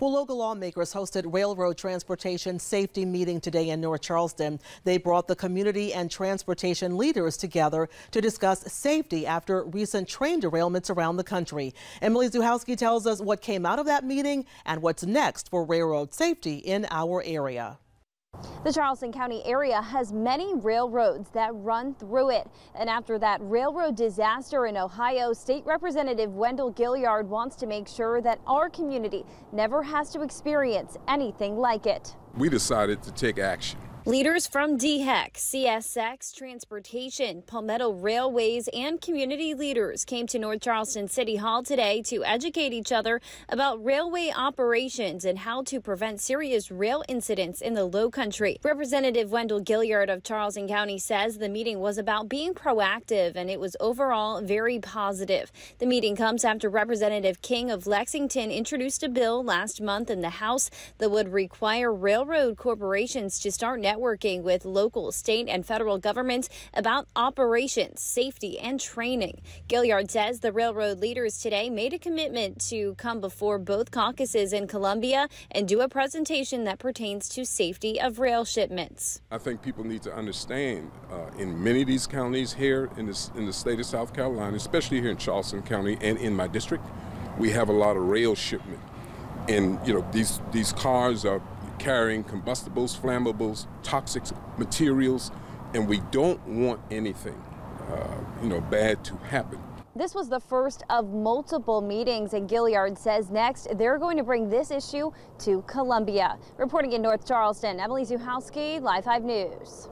Well, local lawmakers hosted railroad transportation safety meeting today in North Charleston. They brought the community and transportation leaders together to discuss safety after recent train derailments around the country. Emily Zuhowski tells us what came out of that meeting and what's next for railroad safety in our area. The Charleston County area has many railroads that run through it. And after that railroad disaster in Ohio, State Representative Wendell Gilliard wants to make sure that our community never has to experience anything like it. We decided to take action. Leaders from DHEC, CSX, Transportation, Palmetto Railways, and community leaders came to North Charleston City Hall today to educate each other about railway operations and how to prevent serious rail incidents in the Low Country. Representative Wendell Gilliard of Charleston County says the meeting was about being proactive and it was overall very positive. The meeting comes after Representative King of Lexington introduced a bill last month in the House that would require railroad corporations to start networking networking with local, state, and federal governments about operations, safety, and training. Gilliard says the railroad leaders today made a commitment to come before both caucuses in Columbia and do a presentation that pertains to safety of rail shipments. I think people need to understand uh, in many of these counties here in, this, in the state of South Carolina, especially here in Charleston County and in my district, we have a lot of rail shipment. And, you know, these, these cars are carrying combustibles, flammables, toxic materials, and we don't want anything, uh, you know, bad to happen. This was the first of multiple meetings, and Gilliard says next they're going to bring this issue to Columbia. Reporting in North Charleston, Emily Zuhowski, Live 5 News.